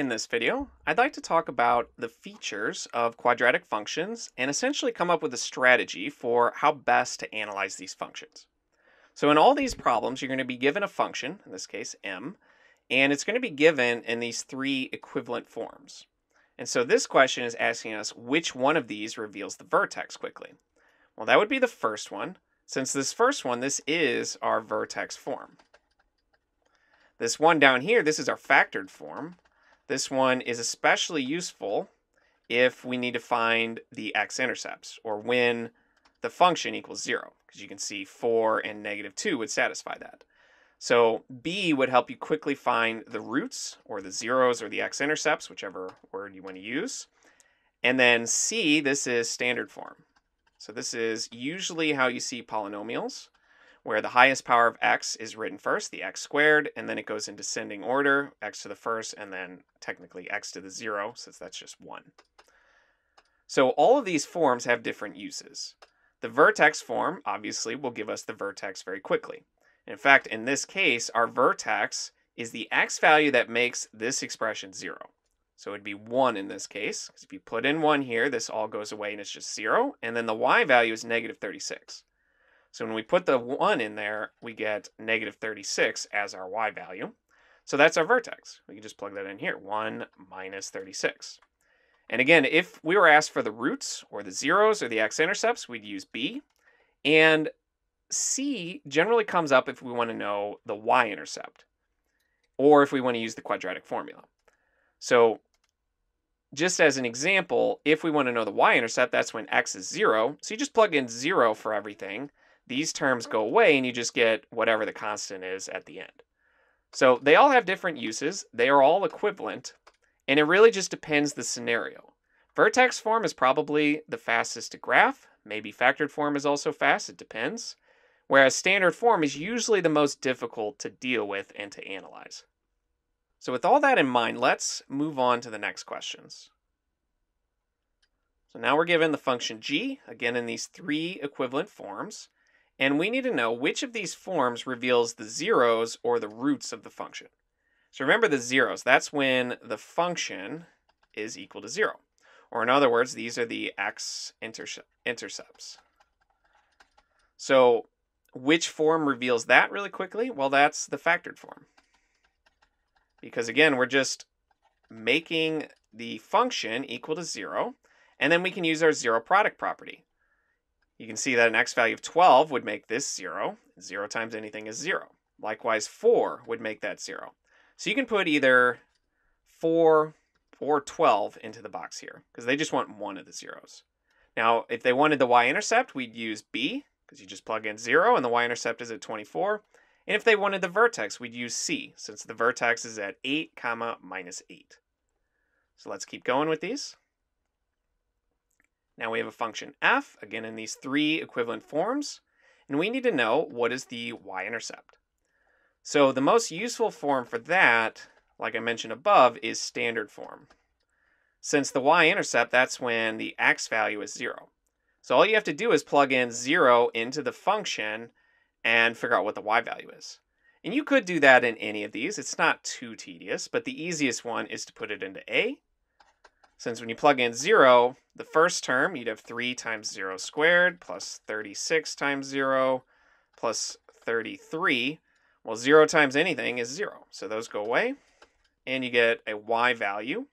In this video, I'd like to talk about the features of quadratic functions and essentially come up with a strategy for how best to analyze these functions. So in all these problems, you're going to be given a function, in this case m, and it's going to be given in these three equivalent forms. And so this question is asking us which one of these reveals the vertex quickly. Well, that would be the first one. Since this first one, this is our vertex form. This one down here, this is our factored form. This one is especially useful if we need to find the x-intercepts or when the function equals 0 because you can see 4 and negative 2 would satisfy that. So B would help you quickly find the roots or the zeros or the x-intercepts, whichever word you want to use. And then C, this is standard form. So this is usually how you see polynomials where the highest power of x is written first, the x squared, and then it goes in descending order, x to the first, and then technically x to the zero, since that's just one. So all of these forms have different uses. The vertex form, obviously, will give us the vertex very quickly. In fact, in this case, our vertex is the x value that makes this expression zero. So it'd be 1 in this case, because if you put in 1 here, this all goes away and it's just 0. And then the y value is negative 36. So when we put the 1 in there, we get negative 36 as our y value. So that's our vertex. We can just plug that in here, 1 minus 36. And again, if we were asked for the roots or the zeros or the x-intercepts, we'd use B. And C generally comes up if we want to know the y-intercept or if we want to use the quadratic formula. So just as an example, if we want to know the y-intercept, that's when x is 0. So you just plug in 0 for everything these terms go away and you just get whatever the constant is at the end. So they all have different uses. They are all equivalent, and it really just depends the scenario. Vertex form is probably the fastest to graph. Maybe factored form is also fast, it depends. Whereas standard form is usually the most difficult to deal with and to analyze. So with all that in mind, let's move on to the next questions. So now we're given the function g, again in these three equivalent forms. And we need to know which of these forms reveals the zeros or the roots of the function. So remember the zeros, that's when the function is equal to zero. Or in other words, these are the x intercepts. So which form reveals that really quickly? Well, that's the factored form. Because again, we're just making the function equal to zero, and then we can use our zero product property. You can see that an x value of 12 would make this 0. 0 times anything is 0. Likewise, 4 would make that 0. So you can put either 4 or 12 into the box here, because they just want one of the zeros. Now, if they wanted the y-intercept, we'd use b, because you just plug in 0, and the y-intercept is at 24. And if they wanted the vertex, we'd use c, since the vertex is at 8, comma, minus 8. So let's keep going with these. Now we have a function f, again in these three equivalent forms, and we need to know what is the y-intercept. So the most useful form for that, like I mentioned above, is standard form. Since the y-intercept, that's when the x value is 0. So all you have to do is plug in 0 into the function and figure out what the y value is. And you could do that in any of these. It's not too tedious, but the easiest one is to put it into A since when you plug in 0, the first term, you'd have 3 times 0 squared plus 36 times 0 plus 33. Well, 0 times anything is 0. So those go away. And you get a y value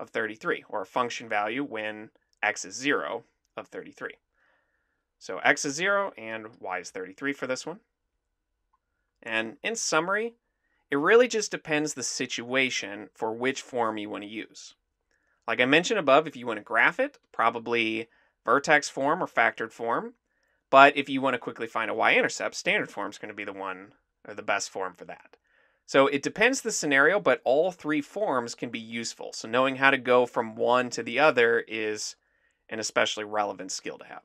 of 33, or a function value when x is 0 of 33. So x is 0 and y is 33 for this one. And in summary, it really just depends the situation for which form you want to use. Like I mentioned above, if you want to graph it, probably vertex form or factored form. But if you want to quickly find a y-intercept, standard form is going to be the one or the best form for that. So it depends the scenario, but all three forms can be useful. So knowing how to go from one to the other is an especially relevant skill to have.